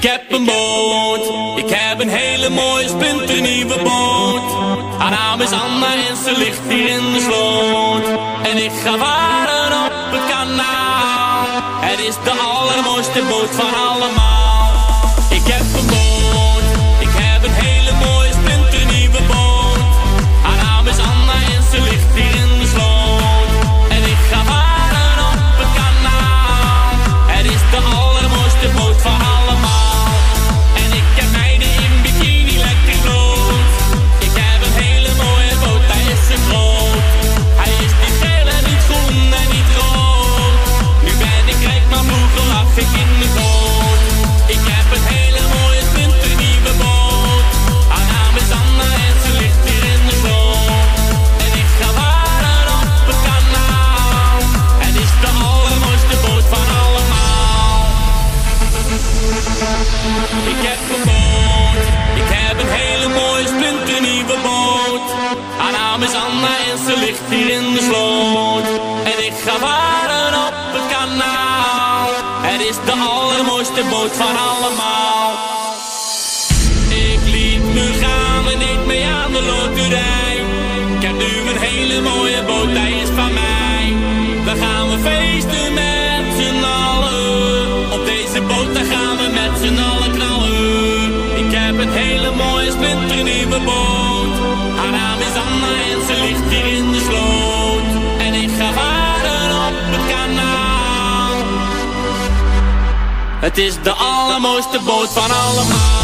Ik heb een boot, ik heb een hele mooie splinternieuwe boot. Haar naam is Anna en ze ligt hier in de sloot. En ik ga varen op het kanaal. Het is de allermooiste boot van allemaal. Ik heb een boot, naam is Anna en ze ligt hier in de sloot. En ik ga varen op het kanaal. Het is de allermooiste boot van allemaal. Ik liet me gaan en deed mee aan de loterij. Ik heb nu een hele mooie boot, hij is van mij. Dan gaan we feesten met z'n allen. Op deze boot dan gaan we met z'n allen knallen. Ik heb een hele mooie splinternieuwe boot. Het is de allermooiste boot van allemaal.